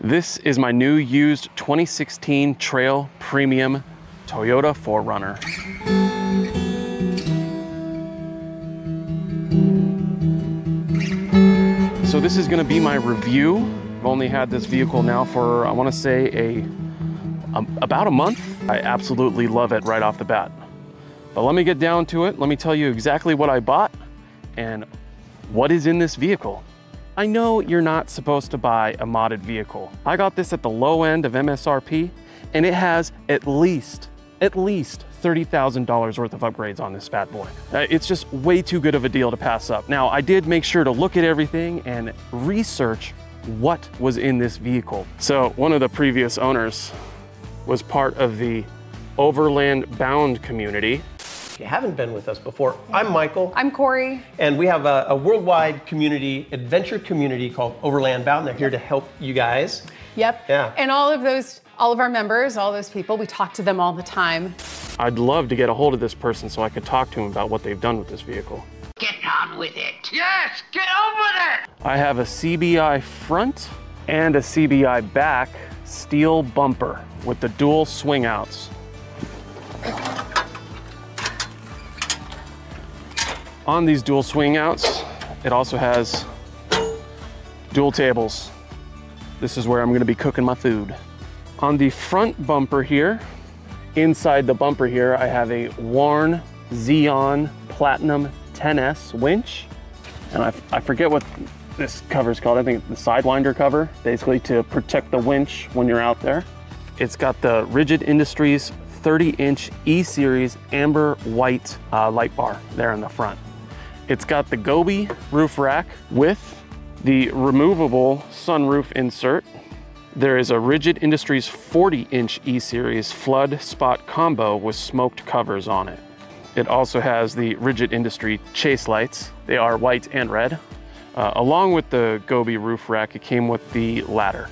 This is my new used 2016 Trail Premium Toyota 4Runner. So this is gonna be my review. I've only had this vehicle now for, I wanna say a, a, about a month. I absolutely love it right off the bat. But let me get down to it. Let me tell you exactly what I bought and what is in this vehicle. I know you're not supposed to buy a modded vehicle. I got this at the low end of MSRP and it has at least, at least $30,000 worth of upgrades on this bad boy. Uh, it's just way too good of a deal to pass up. Now, I did make sure to look at everything and research what was in this vehicle. So one of the previous owners was part of the Overland Bound community. If you haven't been with us before, I'm Michael. I'm Corey. And we have a, a worldwide community, adventure community called Overland Bound. They're here to help you guys. Yep. Yeah. And all of those, all of our members, all those people, we talk to them all the time. I'd love to get a hold of this person so I could talk to him about what they've done with this vehicle. Get on with it. Yes, get on with it. I have a CBI front and a CBI back steel bumper with the dual swing outs. On these dual swing outs, it also has dual tables. This is where I'm gonna be cooking my food. On the front bumper here, inside the bumper here, I have a Warn Zeon Platinum 10S winch. And I, I forget what this cover is called. I think the Sidewinder cover, basically to protect the winch when you're out there. It's got the Rigid Industries 30 inch E-Series amber white uh, light bar there in the front. It's got the Gobi roof rack with the removable sunroof insert. There is a Rigid Industries 40 inch E-Series flood spot combo with smoked covers on it. It also has the Rigid Industry chase lights. They are white and red. Uh, along with the Gobi roof rack, it came with the ladder.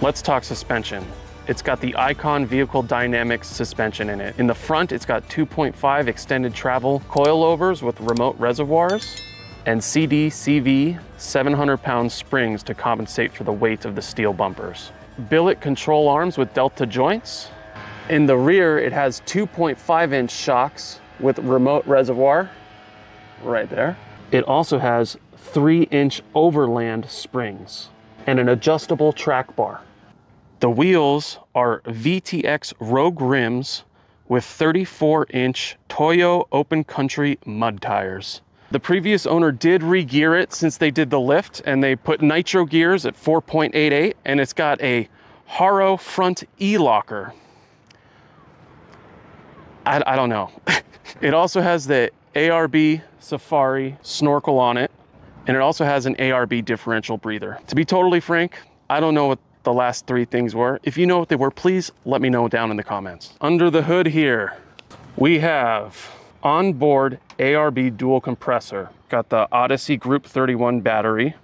Let's talk suspension. It's got the Icon Vehicle Dynamics suspension in it. In the front, it's got 2.5 extended travel coilovers with remote reservoirs and CD CV 700 pound springs to compensate for the weight of the steel bumpers. Billet control arms with delta joints. In the rear, it has 2.5 inch shocks with remote reservoir right there. It also has three inch overland springs and an adjustable track bar. The wheels are VTX Rogue rims with 34 inch Toyo Open Country mud tires. The previous owner did re-gear it since they did the lift and they put nitro gears at 4.88 and it's got a Harrop front E-locker. I, I don't know. it also has the ARB Safari snorkel on it and it also has an ARB differential breather. To be totally frank, I don't know what the last three things were. If you know what they were, please let me know down in the comments. Under the hood here, we have onboard ARB dual compressor. Got the Odyssey Group 31 battery.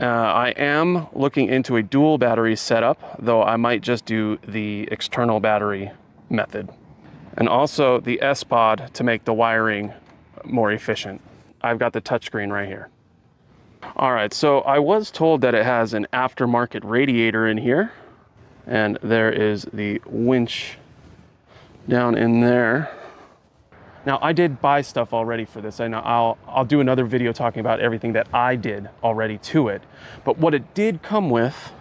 Uh, I am looking into a dual battery setup, though I might just do the external battery method. And also the S-Pod to make the wiring more efficient. I've got the touchscreen right here. All right, so I was told that it has an aftermarket radiator in here. And there is the winch down in there. Now I did buy stuff already for this. I know I'll, I'll do another video talking about everything that I did already to it. But what it did come with,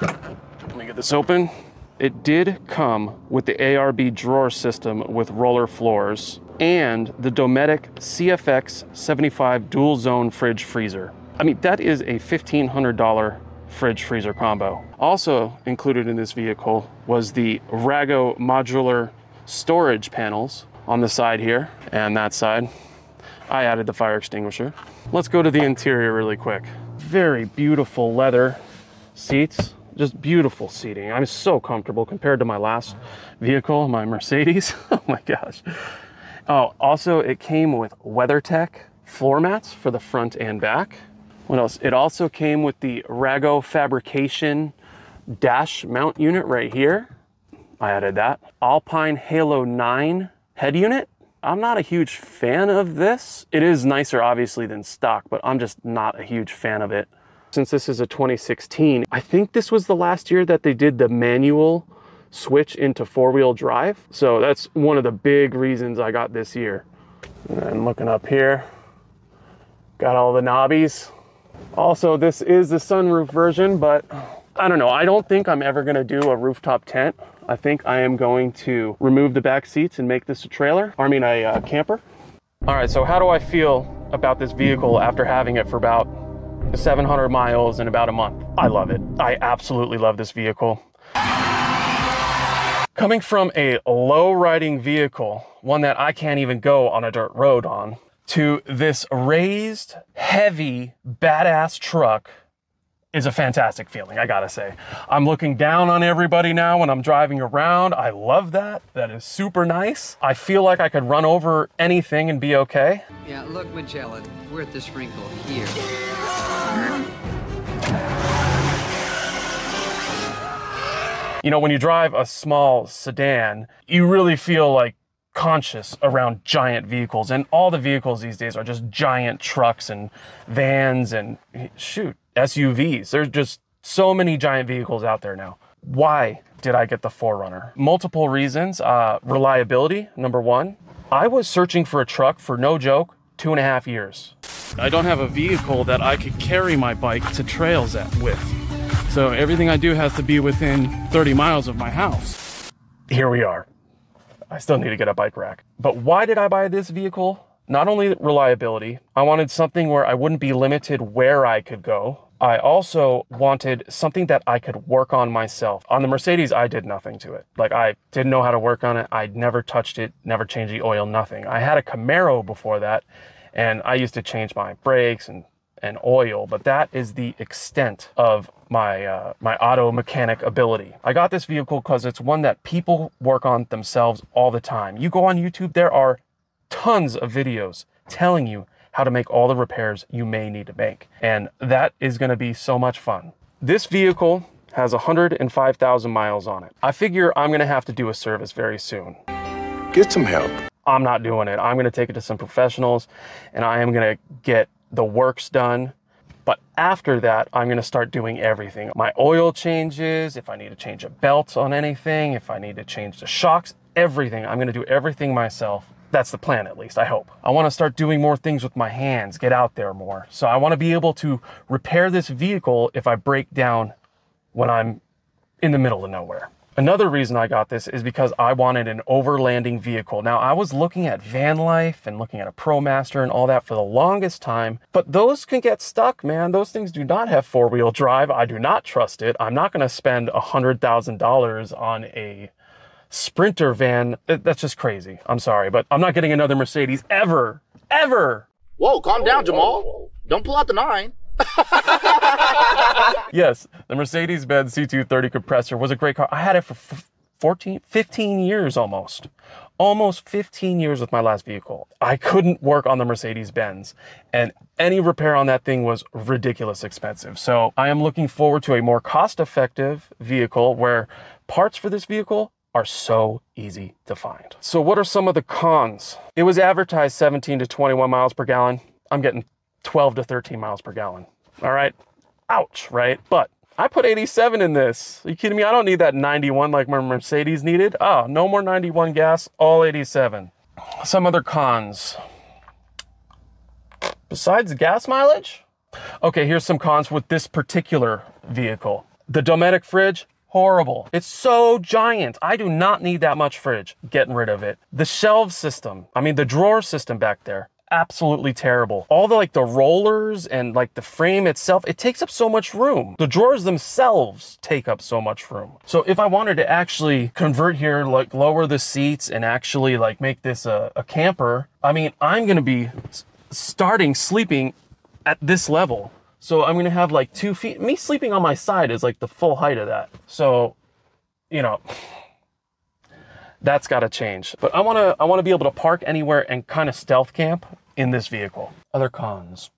let me get this open. It did come with the ARB drawer system with roller floors and the Dometic CFX 75 dual zone fridge freezer. I mean, that is a $1,500 fridge freezer combo. Also included in this vehicle was the Rago modular storage panels on the side here and that side. I added the fire extinguisher. Let's go to the interior really quick. Very beautiful leather seats, just beautiful seating. I'm so comfortable compared to my last vehicle, my Mercedes. oh my gosh. Oh, also it came with WeatherTech floor mats for the front and back. What else? It also came with the Rago fabrication dash mount unit right here. I added that. Alpine Halo 9 head unit. I'm not a huge fan of this. It is nicer obviously than stock, but I'm just not a huge fan of it. Since this is a 2016, I think this was the last year that they did the manual switch into four-wheel drive. So that's one of the big reasons I got this year. And looking up here, got all the knobbies. Also, this is the sunroof version, but I don't know. I don't think I'm ever gonna do a rooftop tent. I think I am going to remove the back seats and make this a trailer, I mean a uh, camper. All right, so how do I feel about this vehicle after having it for about 700 miles in about a month? I love it. I absolutely love this vehicle. Coming from a low riding vehicle, one that I can't even go on a dirt road on, to this raised, heavy, badass truck is a fantastic feeling, I gotta say. I'm looking down on everybody now when I'm driving around. I love that. That is super nice. I feel like I could run over anything and be okay. Yeah, look, Magellan, we're at the sprinkle here. You know, when you drive a small sedan, you really feel like conscious around giant vehicles. And all the vehicles these days are just giant trucks and vans and shoot, SUVs. There's just so many giant vehicles out there now. Why did I get the 4Runner? Multiple reasons. Uh, reliability, number one. I was searching for a truck for no joke, two and a half years. I don't have a vehicle that I could carry my bike to trails at with. So everything I do has to be within 30 miles of my house. Here we are. I still need to get a bike rack. But why did I buy this vehicle? Not only reliability, I wanted something where I wouldn't be limited where I could go. I also wanted something that I could work on myself. On the Mercedes, I did nothing to it. Like I didn't know how to work on it. I'd never touched it, never changed the oil, nothing. I had a Camaro before that, and I used to change my brakes and and oil, but that is the extent of my uh, my auto mechanic ability. I got this vehicle because it's one that people work on themselves all the time. You go on YouTube, there are tons of videos telling you how to make all the repairs you may need to make, and that is going to be so much fun. This vehicle has 105,000 miles on it. I figure I'm going to have to do a service very soon. Get some help. I'm not doing it. I'm going to take it to some professionals and I am going to get the work's done. But after that, I'm to start doing everything. My oil changes, if I need to change a belt on anything, if I need to change the shocks, everything. I'm to do everything myself. That's the plan, at least, I hope. I want to start doing more things with my hands, get out there more. So I want to be able to repair this vehicle if I break down when I'm in the middle of nowhere. Another reason I got this is because I wanted an overlanding vehicle. Now, I was looking at van life and looking at a ProMaster and all that for the longest time, but those can get stuck, man. Those things do not have four wheel drive. I do not trust it. I'm not going to spend $100,000 on a Sprinter van. That's just crazy. I'm sorry, but I'm not getting another Mercedes ever, ever. Whoa, calm down, Jamal. Don't pull out the nine. yes, the Mercedes-Benz C230 Kompressor was a great car. I had it for 14, 15 years almost. Almost 15 years with my last vehicle. I couldn't work on the Mercedes-Benz and any repair on that thing was ridiculous expensive. So I am looking forward to a more cost-effective vehicle where parts for this vehicle are so easy to find. So what are some of the cons? It was advertised 17 to 21 miles per gallon. I'm getting 12 to 13 miles per gallon. All right. Ouch, right? But I put 87 in this. Are you kidding me? I don't need that 91 like my Mercedes needed. Oh, no more 91 gas, all 87. Some other cons. Besides gas mileage? Okay, here's some cons with this particular vehicle. The Dometic fridge, horrible. It's so giant. I do not need that much fridge. Getting rid of it. The shelf system, I mean the drawer system back there, absolutely terrible. All the like the rollers and like the frame itself, it takes up so much room. The drawers themselves take up so much room. So if I wanted to actually convert here, like lower the seats and actually like make this a, a camper, I mean, I'm going to be starting sleeping at this level. So I'm going to have like two feet. Me sleeping on my side is like the full height of that. So, you know, that's got to change. But I want to I want to be able to park anywhere and kind of stealth camp in this vehicle. Other cons.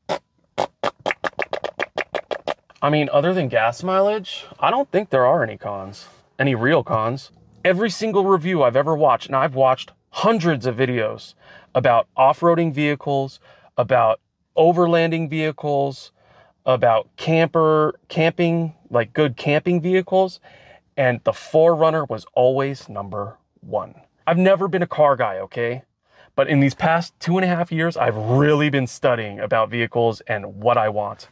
I mean, other than gas mileage, I don't think there are any cons. Any real cons. Every single review I've ever watched, and I've watched hundreds of videos about off-roading vehicles, about overlanding vehicles, about camper camping, like good camping vehicles, and the 4Runner was always number one. I've never been a car guy, okay? But in these past two and a half years, I've really been studying about vehicles and what I want.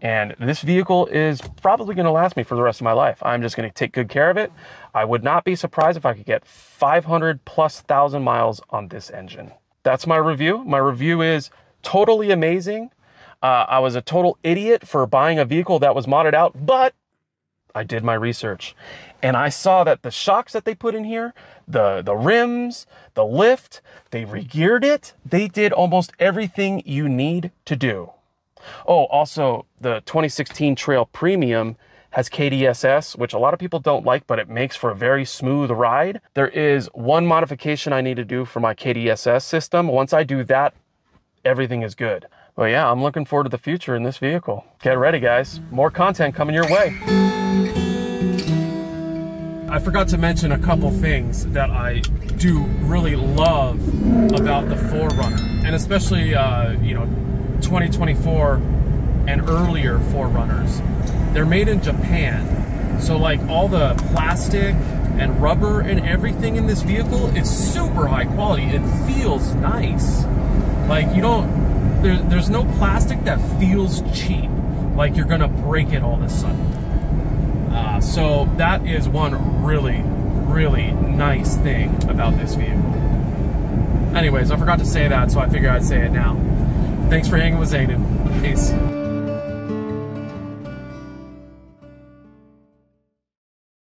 And this vehicle is probably going to last me for the rest of my life. I'm just going to take good care of it. I would not be surprised if I could get 500 plus thousand miles on this engine. That's my review. My review is totally amazing. Uh, I was a total idiot for buying a vehicle that was modded out, but I did my research and I saw that the shocks that they put in here, the, the rims, the lift, they regeared it. They did almost everything you need to do. Oh, also the 2016 Trail Premium has KDSS, which a lot of people don't like, but it makes for a very smooth ride. There is one modification I need to do for my KDSS system. Once I do that, everything is good. Well, yeah, I'm looking forward to the future in this vehicle. Get ready, guys. More content coming your way. I forgot to mention a couple things that I do really love about the 4Runner, and especially, uh, you know, 2024 and earlier 4Runners. They're made in Japan. So like all the plastic and rubber and everything in this vehicle is super high quality. It feels nice. Like you don't, there, there's no plastic that feels cheap. Like you're gonna break it all of a sudden. So that is one really, really nice thing about this vehicle. Anyways, I forgot to say that, so I figured I'd say it now. Thanks for hanging with Zainenn. Peace.